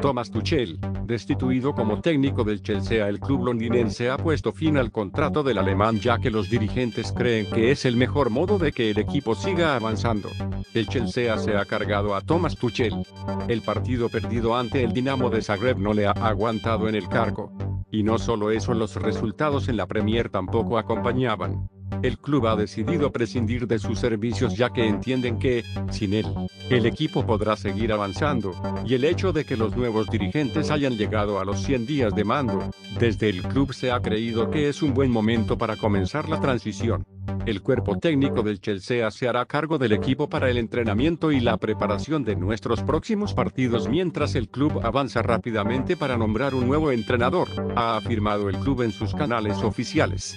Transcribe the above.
Thomas Tuchel, destituido como técnico del Chelsea, el club londinense ha puesto fin al contrato del alemán ya que los dirigentes creen que es el mejor modo de que el equipo siga avanzando. El Chelsea se ha cargado a Thomas Tuchel. El partido perdido ante el Dinamo de Zagreb no le ha aguantado en el cargo. Y no solo eso, los resultados en la Premier tampoco acompañaban. El club ha decidido prescindir de sus servicios ya que entienden que, sin él, el equipo podrá seguir avanzando, y el hecho de que los nuevos dirigentes hayan llegado a los 100 días de mando, desde el club se ha creído que es un buen momento para comenzar la transición. El cuerpo técnico del Chelsea se hará cargo del equipo para el entrenamiento y la preparación de nuestros próximos partidos mientras el club avanza rápidamente para nombrar un nuevo entrenador, ha afirmado el club en sus canales oficiales.